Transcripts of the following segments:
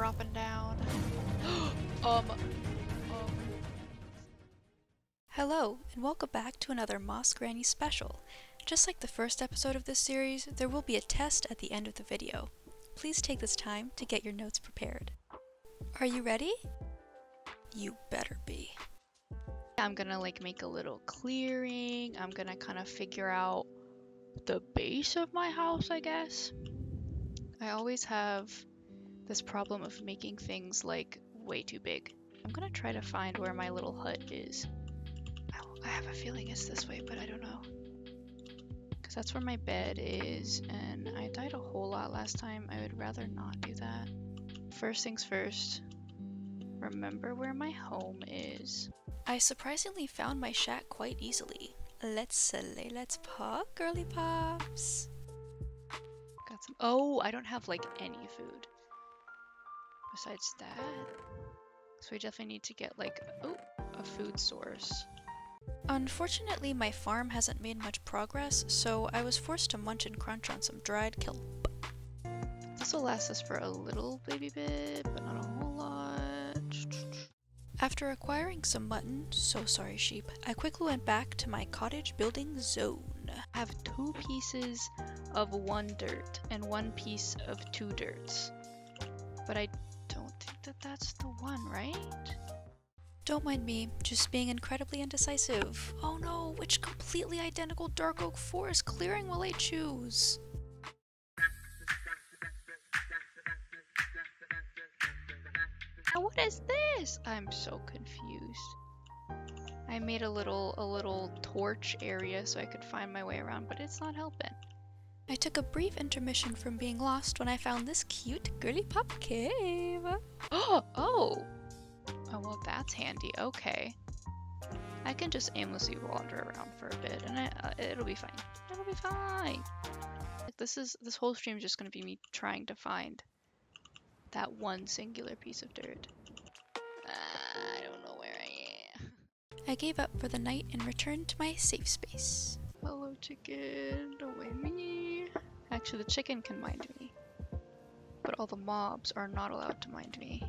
dropping down. um, um. Hello, and welcome back to another Moss Granny special. Just like the first episode of this series, there will be a test at the end of the video. Please take this time to get your notes prepared. Are you ready? You better be. I'm gonna like make a little clearing. I'm gonna kind of figure out the base of my house, I guess. I always have this problem of making things like way too big. I'm gonna try to find where my little hut is. I, have a feeling it's this way, but I don't know. Because that's where my bed is, and I died a whole lot last time. I would rather not do that. First things first, remember where my home is. I surprisingly found my shack quite easily. Let's slay, let's pop, girly pops. Got some. Oh, I don't have like any food. Besides that, so we definitely need to get like oh a food source. Unfortunately, my farm hasn't made much progress, so I was forced to munch and crunch on some dried kelp. This will last us for a little baby bit, but not a whole lot. After acquiring some mutton, so sorry sheep, I quickly went back to my cottage building zone. I have two pieces of one dirt and one piece of two dirts. But I that that's the one, right? Don't mind me, just being incredibly indecisive. Oh no, which completely identical dark oak forest clearing will I choose? Now what is this? I'm so confused. I made a little a little torch area so I could find my way around, but it's not helping. I took a brief intermission from being lost when I found this cute girly pop cave. Oh, oh! Oh, well that's handy. Okay. I can just aimlessly wander around for a bit and I, uh, it'll be fine. It'll be fine. Like this is this whole stream is just going to be me trying to find that one singular piece of dirt. Uh, I don't know where I am. I gave up for the night and returned to my safe space. Hello chicken, don't mind me. Actually the chicken can mind me. But all the mobs are not allowed to mind me.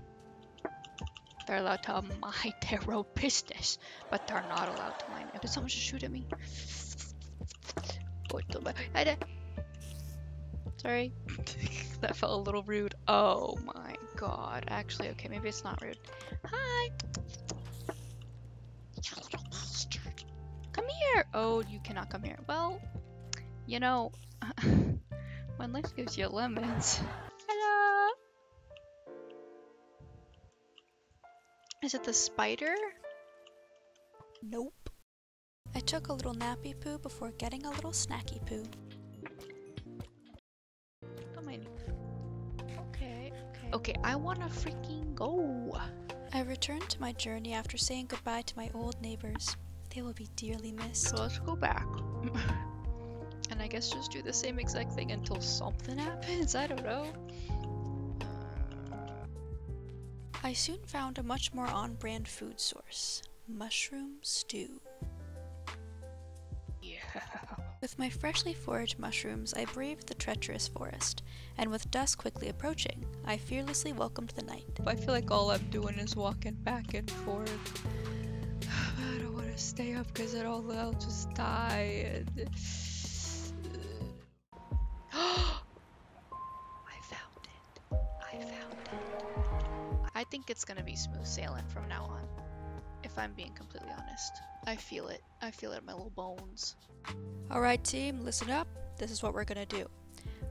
They're allowed to mind their own business, but they're not allowed to mind me. Did someone just shoot at me? Sorry. that felt a little rude. Oh my god. Actually, okay, maybe it's not rude. Hi! You little bastard. Come here! Oh, you cannot come here. Well, you know, when life gives you lemons. Is it the spider? Nope. I took a little nappy poo before getting a little snacky poo. Okay, okay. Okay, I wanna freaking go. I returned to my journey after saying goodbye to my old neighbors. They will be dearly missed. So let's go back. and I guess just do the same exact thing until something happens. I don't know. I soon found a much more on-brand food source. Mushroom stew. Yeah. With my freshly foraged mushrooms, I braved the treacherous forest, and with dusk quickly approaching, I fearlessly welcomed the night. I feel like all I'm doing is walking back and forth. I don't want to stay up because then I'll just die. And... think it's gonna be smooth sailing from now on. If I'm being completely honest. I feel it. I feel it in my little bones. Alright team, listen up. This is what we're gonna do.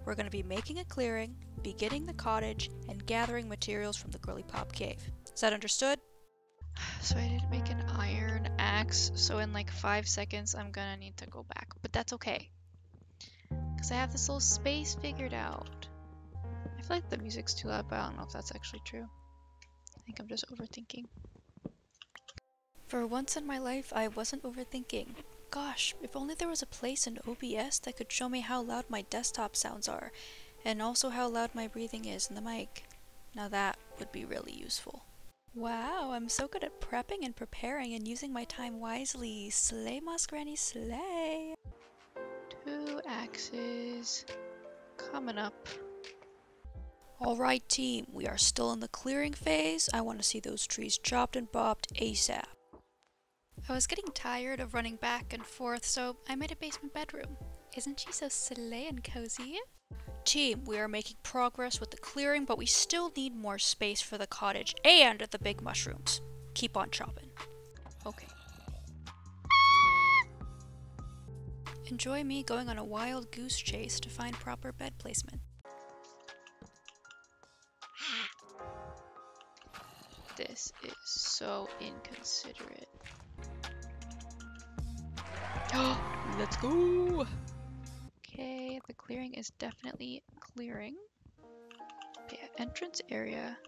We're gonna be making a clearing, beginning the cottage, and gathering materials from the Girly Pop Cave. Is that understood? So I didn't make an iron axe, so in like five seconds I'm gonna need to go back. But that's okay. Because I have this little space figured out. I feel like the music's too loud, but I don't know if that's actually true. Think I'm just overthinking. For once in my life, I wasn't overthinking. Gosh, if only there was a place in OBS that could show me how loud my desktop sounds are, and also how loud my breathing is in the mic. Now that would be really useful. Wow, I'm so good at prepping and preparing and using my time wisely. Slay, Moss Granny, slay! Two axes coming up. Alright, team, we are still in the clearing phase. I want to see those trees chopped and bopped ASAP. I was getting tired of running back and forth, so I made a basement bedroom. Isn't she so slay and cozy? Team, we are making progress with the clearing, but we still need more space for the cottage and the big mushrooms. Keep on chopping. Okay. Enjoy me going on a wild goose chase to find proper bed placement. This is so inconsiderate. Let's go! Okay, the clearing is definitely clearing. Okay, entrance area.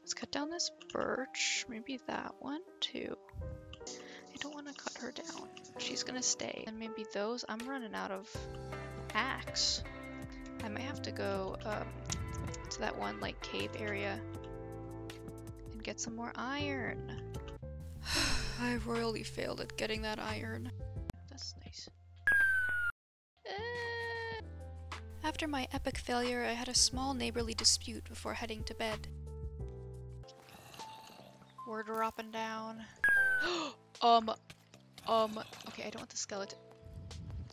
Let's cut down this birch. Maybe that one too. I don't want to cut her down. She's gonna stay. And maybe those. I'm running out of axe. I might have to go um, to that one like cave area and get some more iron. I royally failed at getting that iron. That's nice. After my epic failure, I had a small neighborly dispute before heading to bed. We're dropping down. um, um, okay, I don't want the skeleton.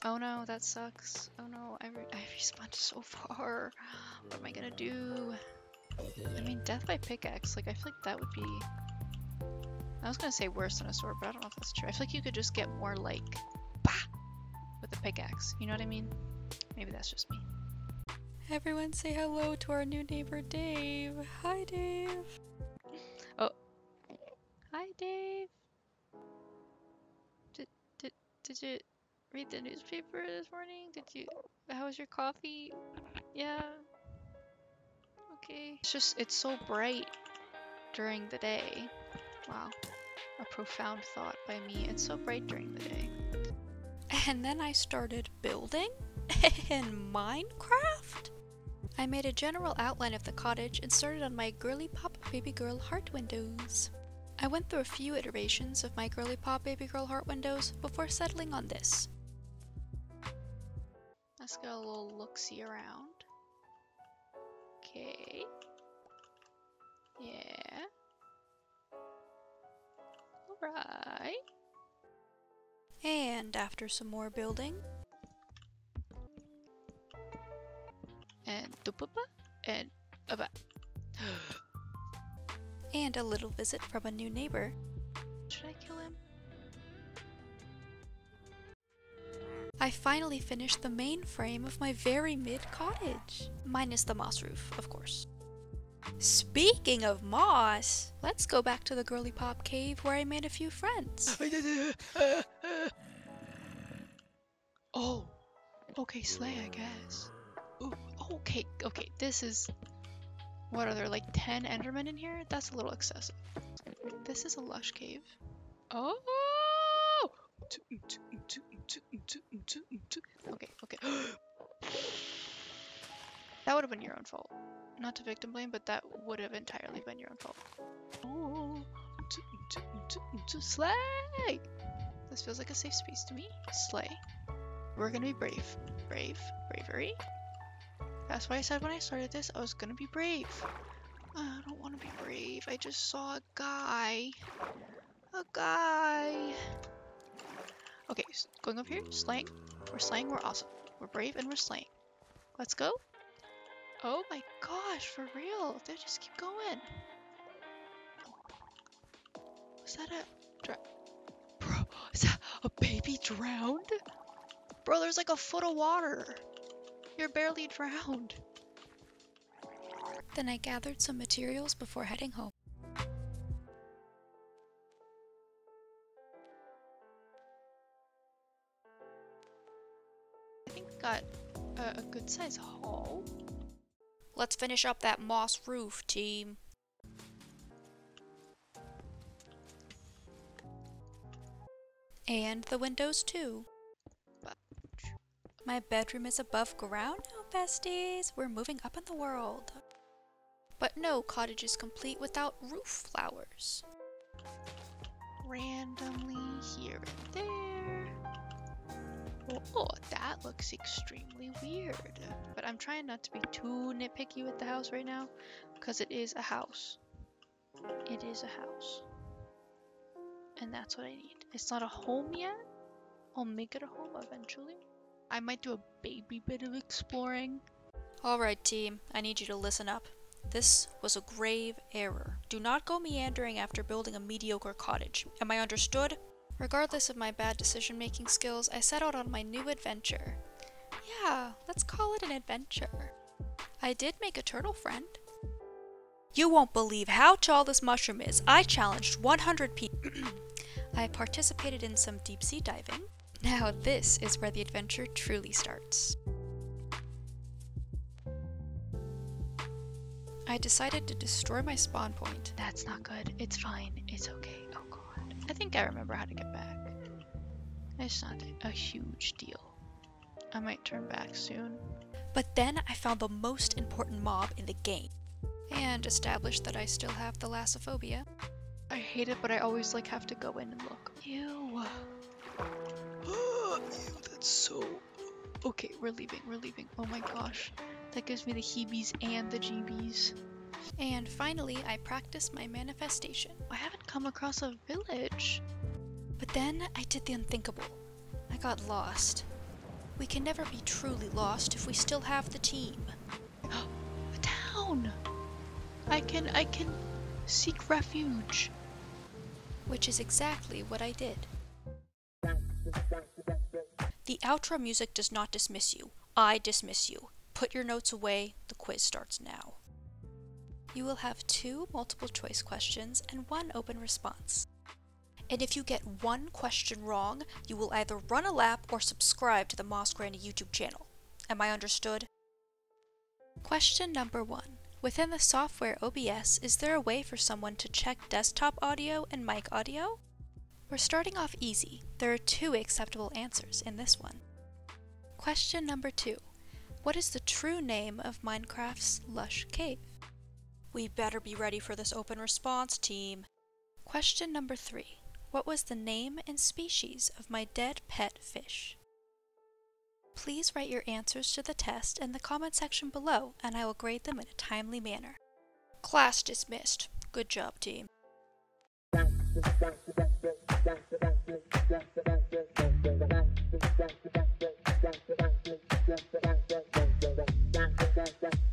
Oh no, that sucks. Oh no, I, re I respawned so far. What am I gonna do? I mean, death by pickaxe, like, I feel like that would be... I was gonna say worse than a sword, but I don't know if that's true. I feel like you could just get more, like, bah! With a pickaxe, you know what I mean? Maybe that's just me. Everyone say hello to our new neighbor Dave. Hi Dave. Oh. Hi Dave. Did, did, did you read the newspaper this morning? Did you, how was your coffee? Yeah. Okay. It's just, it's so bright during the day. Wow. A profound thought by me. It's so bright during the day. And then I started building in Minecraft? I made a general outline of the cottage and started on my girly pop baby girl heart windows. I went through a few iterations of my girly pop baby girl heart windows before settling on this. Let's get a little look-see around. Okay. Yeah. Alright. And after some more building, and dupapa and aba. and a little visit from a new neighbor. I finally finished the main frame of my very mid cottage. Minus the moss roof, of course. Speaking of moss, let's go back to the girly pop cave where I made a few friends. oh, okay, Slay, I guess. Ooh, okay, okay, this is... What are there, like 10 Endermen in here? That's a little excessive. This is a lush cave. Oh! Okay, okay. that would have been your own fault. Not to victim blame, but that would have entirely been your own fault. Oh! Slay! This feels like a safe space to me. Slay. We're gonna be brave. Brave. Bravery. That's why I said when I started this, I was gonna be brave. I don't want to be brave. I just saw a guy. A guy. Okay, so going up here, slaying. We're slaying, we're awesome. We're brave and we're slaying. Let's go. Oh my gosh, for real. They just keep going. Was that a... Bro, is that a baby drowned? Bro, there's like a foot of water. You're barely drowned. Then I gathered some materials before heading home. Haul. Let's finish up that moss roof, team. And the windows too. My bedroom is above ground now, besties. We're moving up in the world. But no cottage is complete without roof flowers. Randomly here and there. Oh, oh that looks extremely weird. I'm trying not to be too nitpicky with the house right now, because it is a house. It is a house. And that's what I need. It's not a home yet. I'll make it a home eventually. I might do a baby bit of exploring. Alright, team, I need you to listen up. This was a grave error. Do not go meandering after building a mediocre cottage. Am I understood? Regardless of my bad decision making skills, I set out on my new adventure. Yeah, let's call it an adventure. I did make a turtle friend. You won't believe how tall this mushroom is. I challenged 100 people. I participated in some deep sea diving. Now, this is where the adventure truly starts. I decided to destroy my spawn point. That's not good. It's fine. It's okay. Oh god. I think I remember how to get back. It's not a huge deal. I might turn back soon. But then I found the most important mob in the game and established that I still have thalassophobia. I hate it, but I always like have to go in and look. Ew. Ew, that's so. Okay, we're leaving. We're leaving. Oh my gosh. That gives me the heebies and the jeebies. And finally, I practiced my manifestation. I haven't come across a village. But then I did the unthinkable. I got lost. We can never be truly lost if we still have the team. a town! I can I can seek refuge. Which is exactly what I did. The outro music does not dismiss you. I dismiss you. Put your notes away, the quiz starts now. You will have two multiple choice questions and one open response. And if you get one question wrong, you will either run a lap or subscribe to the Moss Granny YouTube channel. Am I understood? Question number one. Within the software OBS, is there a way for someone to check desktop audio and mic audio? We're starting off easy. There are two acceptable answers in this one. Question number two. What is the true name of Minecraft's Lush Cave? We better be ready for this open response, team. Question number three. What was the name and species of my dead pet fish? Please write your answers to the test in the comment section below and I will grade them in a timely manner. Class dismissed. Good job, team.